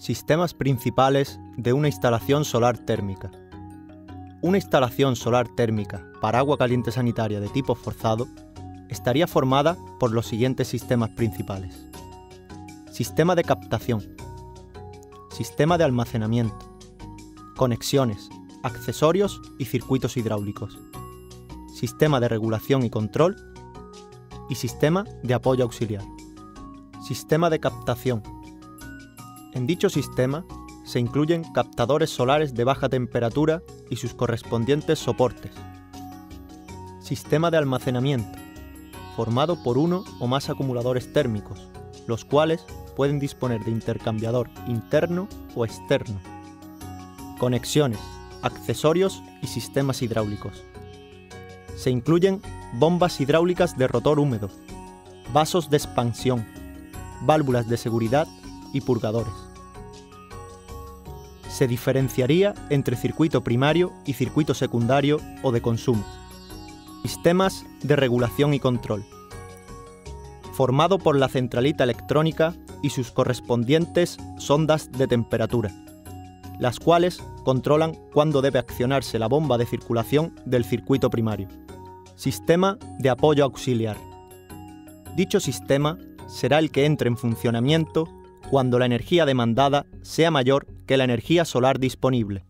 Sistemas principales de una instalación solar térmica. Una instalación solar térmica para agua caliente sanitaria de tipo forzado estaría formada por los siguientes sistemas principales. Sistema de captación. Sistema de almacenamiento. Conexiones, accesorios y circuitos hidráulicos. Sistema de regulación y control. Y sistema de apoyo auxiliar. Sistema de captación en dicho sistema se incluyen captadores solares de baja temperatura y sus correspondientes soportes. Sistema de almacenamiento, formado por uno o más acumuladores térmicos, los cuales pueden disponer de intercambiador interno o externo. Conexiones, accesorios y sistemas hidráulicos. Se incluyen bombas hidráulicas de rotor húmedo, vasos de expansión, válvulas de seguridad y purgadores. Se diferenciaría entre circuito primario y circuito secundario o de consumo. Sistemas de regulación y control. Formado por la centralita electrónica y sus correspondientes sondas de temperatura, las cuales controlan cuándo debe accionarse la bomba de circulación del circuito primario. Sistema de apoyo auxiliar. Dicho sistema será el que entre en funcionamiento cuando la energía demandada sea mayor que la energía solar disponible.